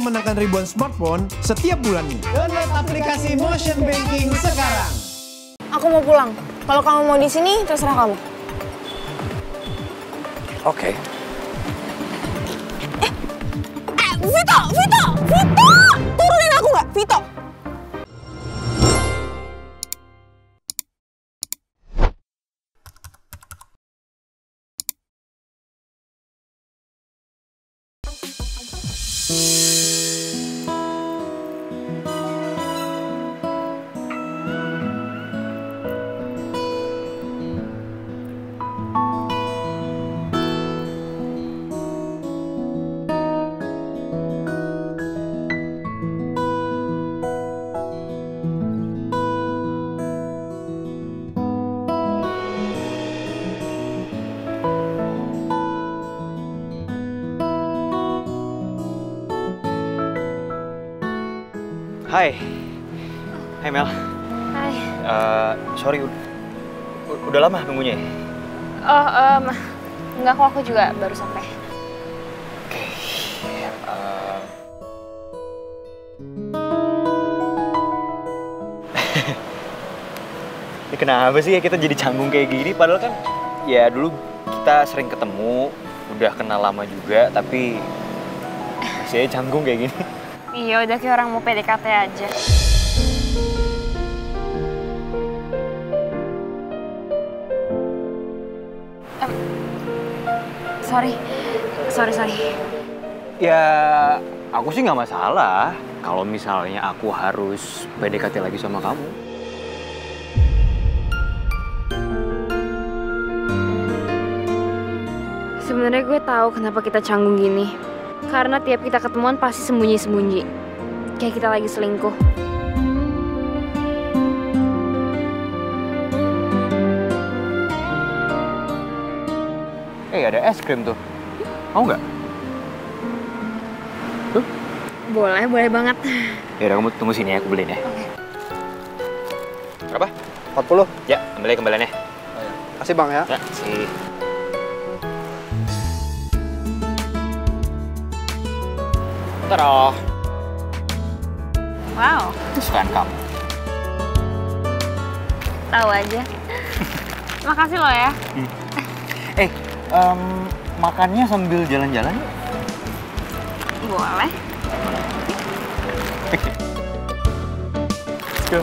memenangkan ribuan smartphone setiap bulannya. Download aplikasi Motion Banking sekarang. Aku mau pulang. Kalau kamu mau di sini, terserah kamu. Oke. Eh, Vito, Vito, Vito! Turunin aku nggak, Vito? Hai. Hai Mel. Hai. Eh, sorry, udah lama nunggunya ya? Oh, um, enggak kok aku juga baru sampai. Oke. Eh, Ini kenapa sih ya kita jadi canggung kayak gini? Padahal kan ya dulu kita sering ketemu, udah kenal lama juga, tapi masih aja canggung kayak gini. Iya, udah kayak orang mau PDKT aja. Em, sorry, sorry, sorry. Ya, aku sih nggak masalah kalau misalnya aku harus PDKT lagi sama kamu. Sebenarnya gue tahu kenapa kita canggung gini. Karena tiap kita ketemuan pasti sembunyi-sembunyi. Kayak kita lagi selingkuh. Eh, ada es krim tuh. Mau nggak? Tuh. Boleh, boleh banget. Ya udah kamu tunggu sini ya, aku beliin ya. Oke. Berapa? 40. Ya, ambil aja kembaliannya. Kasih bang ya. Ya, sih. Taruh. Wow, Kesukaan kamu. tahu aja. Makasih lo ya. Eh, em, makannya sambil jalan-jalan yuk. Boleh. Let's go.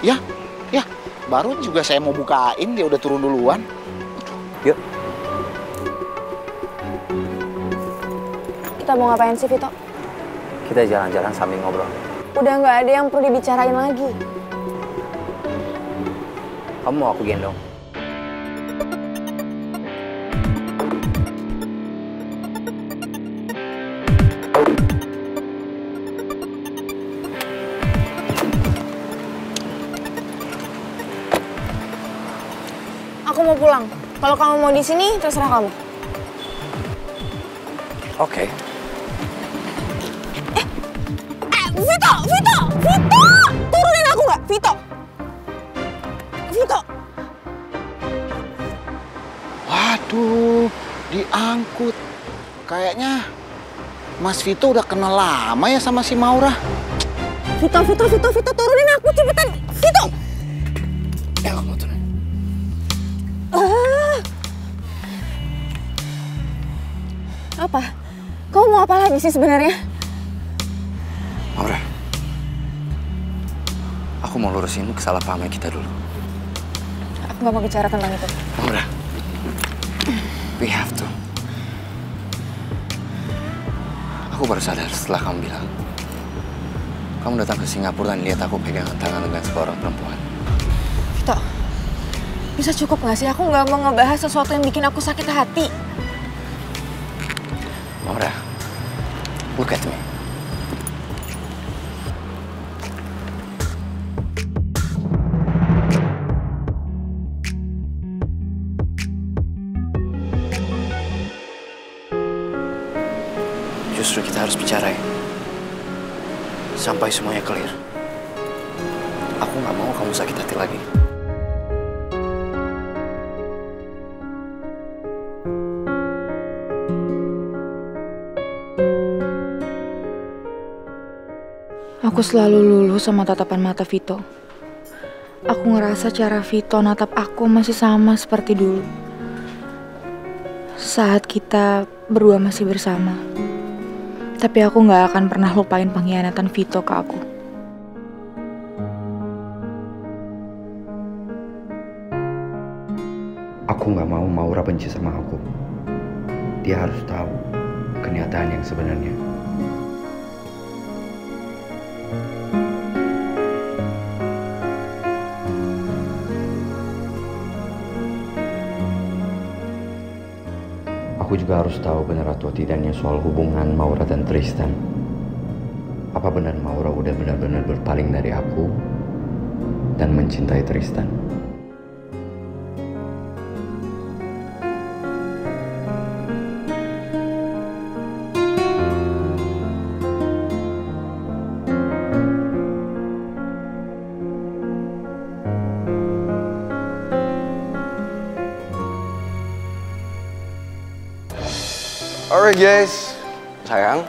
Ya, ya. Baru juga saya mau bukain, dia udah turun duluan. Yuk. Kita mau ngapain sih, Vito? Kita jalan-jalan sambil ngobrol. Udah nggak ada yang perlu dibicarain lagi. Kamu mau aku gendong? Aku mau pulang. Kalau kamu mau di sini, terserah kamu. Oke. Eh, Vito, Vito, Vito! Turunin aku nggak, Vito? Vito, Waduh, diangkut. Kayaknya Mas Vito udah kenal lama ya sama si Maura. Vito, Vito, Vito, Vito, turunin aku cepetan, Vito. Ya, Apa? Kamu mau apa lagi sih sebenarnya? Maura, aku mau lurusin kesalahpahaman kita dulu. Aku nggak mau bicara tentang itu. Maura, we have to. Aku baru sadar setelah kamu bilang. Kamu datang ke Singapura dan lihat aku pegangan tangan dengan seorang perempuan. Vito, bisa cukup nggak sih? Aku nggak mau ngebahas sesuatu yang bikin aku sakit hati. Laura, look at me. Justru kita harus bicara ya. Sampai semuanya clear. Aku nggak mau kamu sakit hati lagi. Aku selalu luluh sama tatapan mata Vito. Aku ngerasa cara Vito natap aku masih sama seperti dulu. Saat kita berdua masih bersama. Tapi aku gak akan pernah lupain pengkhianatan Vito ke aku. Aku nggak mau Maura benci sama aku. Dia harus tahu kenyataan yang sebenarnya. Aku juga harus tahu benar atau tidaknya soal hubungan Maura dan Tristan. Apa benar Maura udah benar-benar berpaling dari aku dan mencintai Tristan? Alright guys, sayang.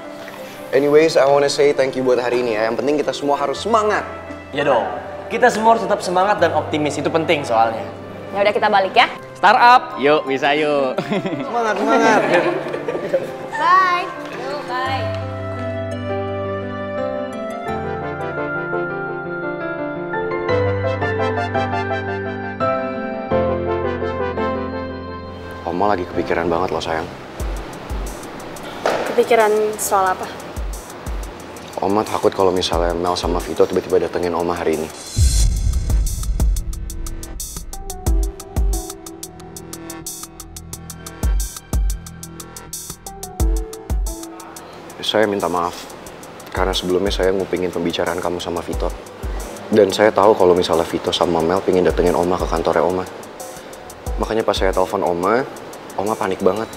Anyways, I wanna say thank you buat hari ini ya. Yang penting kita semua harus semangat. Ya dong, kita semua harus tetap semangat dan optimis, itu penting soalnya. Ya udah kita balik ya. Startup, yuk bisa yuk. Semangat, semangat. Bye. Yuk, bye. Oma lagi kepikiran banget loh sayang. Kepikiran soal apa? Oma takut kalau misalnya Mel sama Vito tiba-tiba datengin Oma hari ini. Saya minta maaf karena sebelumnya saya ngupingin pembicaraan kamu sama Vito. Dan saya tahu kalau misalnya Vito sama Mel pingin datengin Oma ke kantornya Oma. Makanya pas saya telepon Oma, Oma panik banget.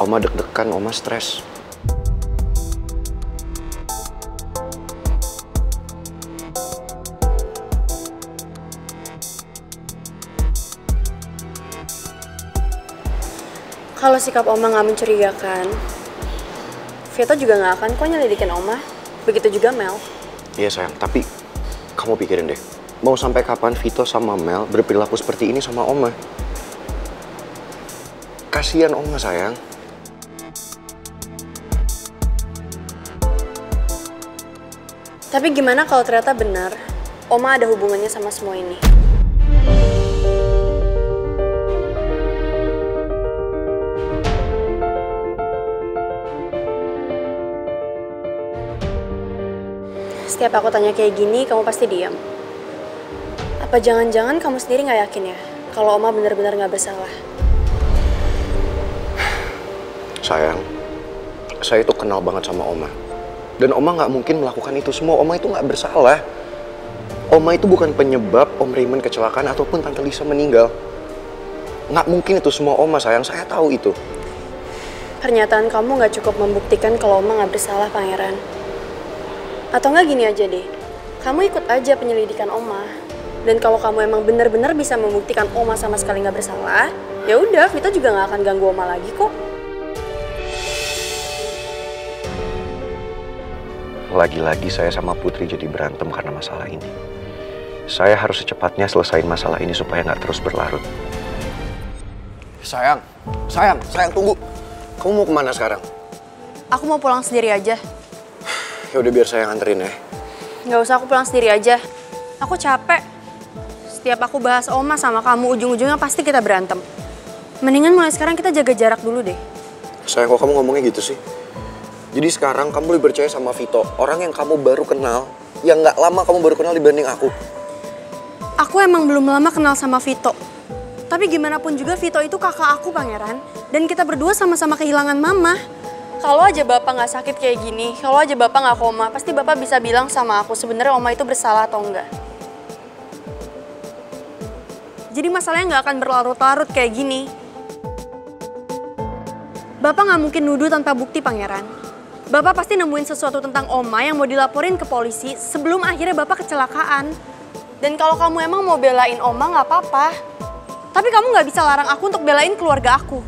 Oma deg-degan, Oma stres. Kalau sikap Oma nggak mencurigakan, Vito juga nggak akan kok nyelidikin Oma. Begitu juga Mel. Iya sayang, tapi kamu pikirin deh. Mau sampai kapan Vito sama Mel berperilaku seperti ini sama Oma? Kasihan Oma sayang. Tapi gimana kalau ternyata benar Oma ada hubungannya sama semua ini? Setiap aku tanya kayak gini, kamu pasti diam. Apa jangan-jangan kamu sendiri nggak yakin ya kalau Oma benar-benar nggak bersalah? Sayang, saya itu kenal banget sama Oma. Dan Oma nggak mungkin melakukan itu semua. Oma itu nggak bersalah. Oma itu bukan penyebab Om Raymond kecelakaan ataupun Tante Lisa meninggal. Nggak mungkin itu semua Oma, sayang. Saya tahu itu. Pernyataan kamu nggak cukup membuktikan kalau Oma nggak bersalah, Pangeran. Atau nggak gini aja deh, kamu ikut aja penyelidikan Oma. Dan kalau kamu emang benar-benar bisa membuktikan Oma sama sekali nggak bersalah, ya udah, Vita juga nggak akan ganggu Oma lagi kok. Lagi-lagi saya sama Putri jadi berantem karena masalah ini. Saya harus secepatnya selesaiin masalah ini supaya nggak terus berlarut. Sayang, sayang, sayang tunggu. Kamu mau ke mana sekarang? Aku mau pulang sendiri aja. Ya udah biar saya yang anterin ya. Nggak usah aku pulang sendiri aja. Aku capek. Setiap aku bahas Oma sama kamu, ujung-ujungnya pasti kita berantem. Mendingan mulai sekarang kita jaga jarak dulu deh. Sayang kok kamu ngomongnya gitu sih? Jadi sekarang kamu lebih percaya sama Vito, orang yang kamu baru kenal, yang nggak lama kamu baru kenal dibanding aku. Aku emang belum lama kenal sama Vito. Tapi gimana pun juga Vito itu kakak aku, Pangeran. Dan kita berdua sama-sama kehilangan mama. Kalau aja bapak nggak sakit kayak gini, kalau aja bapak nggak koma, pasti bapak bisa bilang sama aku sebenarnya oma itu bersalah atau enggak. Jadi masalahnya nggak akan berlarut-larut kayak gini. Bapak nggak mungkin nuduh tanpa bukti, Pangeran. Bapak pasti nemuin sesuatu tentang Oma yang mau dilaporin ke polisi sebelum akhirnya Bapak kecelakaan. Dan kalau kamu emang mau belain Oma nggak apa-apa. Tapi kamu nggak bisa larang aku untuk belain keluarga aku.